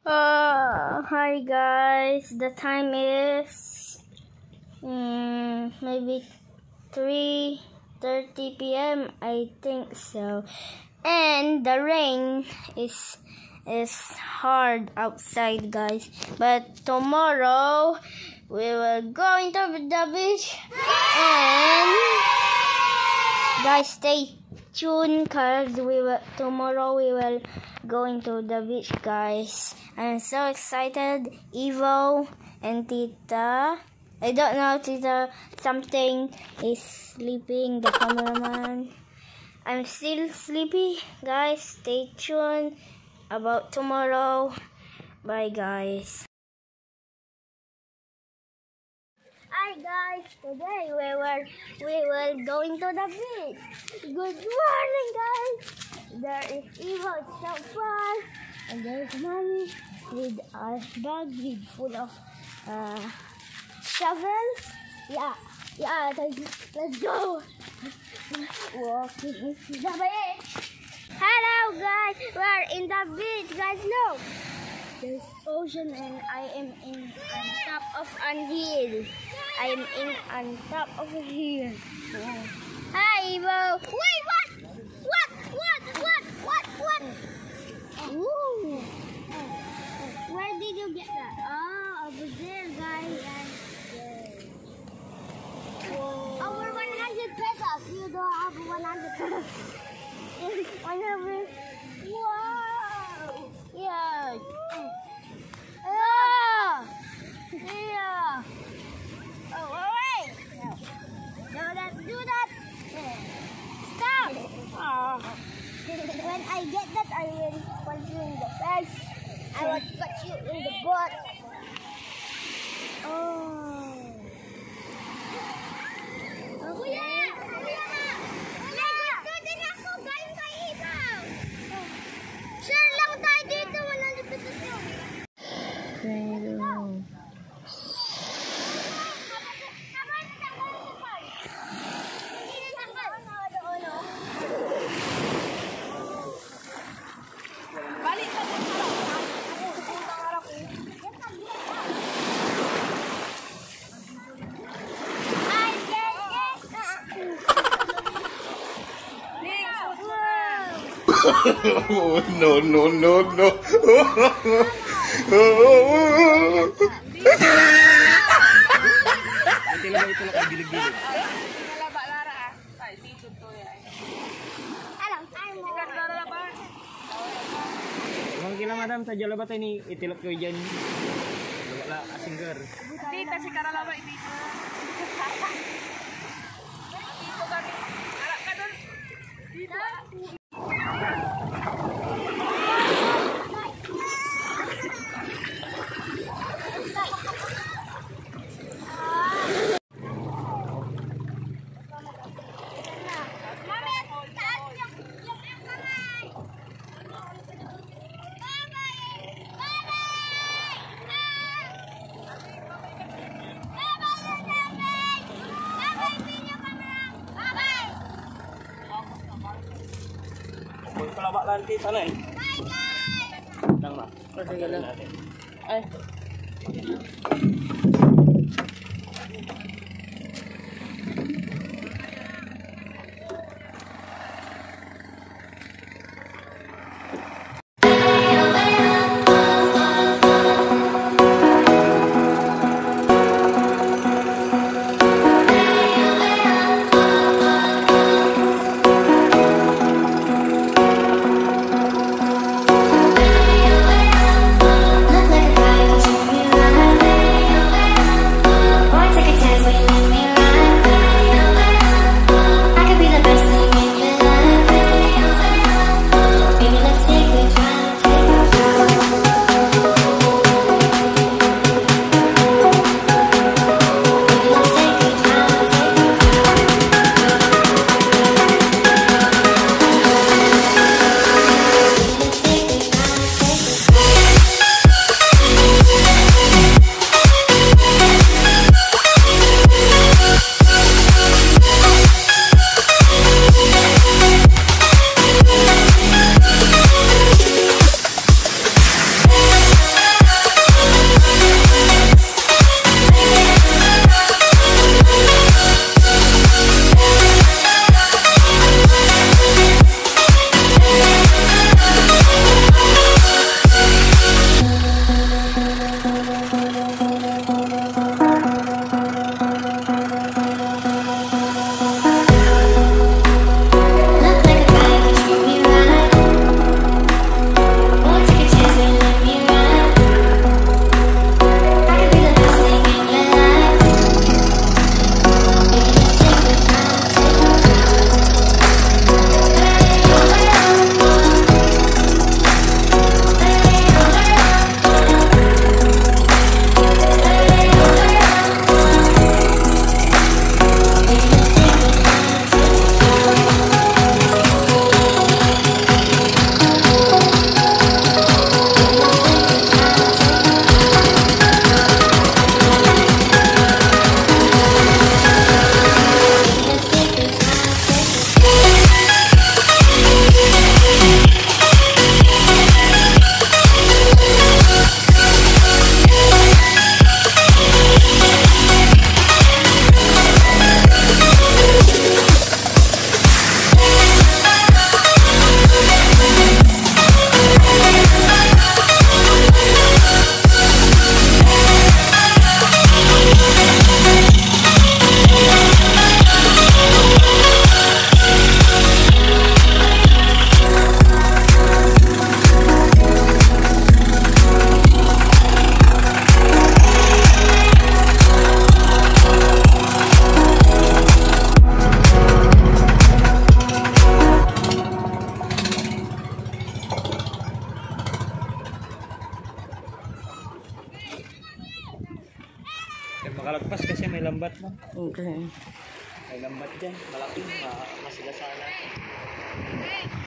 Uh, hi guys. The time is mm, maybe 3:30 p.m. I think so. And the rain is is hard outside, guys. But tomorrow we will go into the beach and guys stay tuned cause we will tomorrow we will go into the beach guys. I'm so excited. Yvo and tita. I don't know tita something is sleeping the cameraman. I'm still sleepy guys. Stay tuned about tomorrow. Bye guys Hi guys, today we were we will going to the beach. Good morning guys. There is Eva so far and there's mommy with a bag with full of uh, shovels. Yeah, yeah, let's, let's go. Walking the beach. Hello guys, we're in the beach guys look. There's ocean and I am in on top of an hill. I am in on top of a hill. Hi, Yvo. Wait, what? What? What? What? What? What? Ooh. Where did you get that? Oh, over there, guys. Over 100 pesos. You don't have 100 pesos. 100. Wow. Yeah. oh, no, no, no, no. Madam ini itilok Nakakita na eh. Lang ma. Okay, lang. Ay. Okay. May lambat dyan. Malaki. Ma masigasaan natin.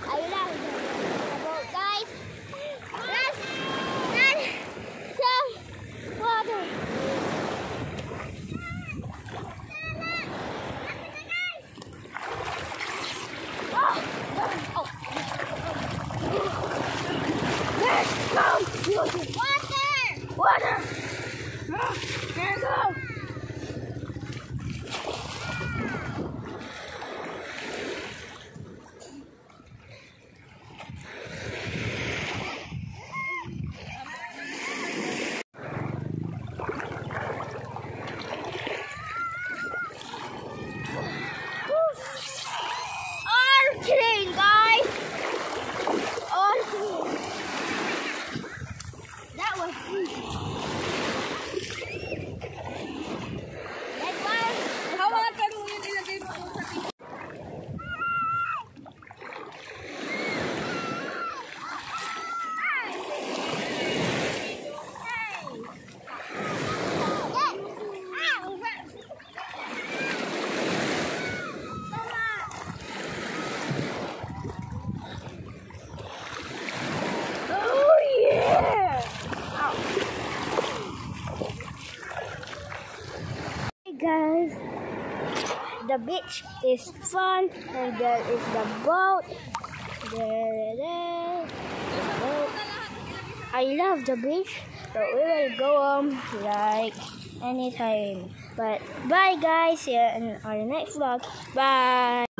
Boat. I love the banana boat, guys. Let's get some water. Oh, oh. Let's go! Water! Water! Here we go! All clean, guys! All clean. That was easy. Next one. Hawakan mo yun, ilagay mo doon sa tissue. Oh yeah! Hey guys, the beach is fun and there is the boat. There. I love the beach, but we will go on like anytime. But bye guys, see you in our next vlog. Bye.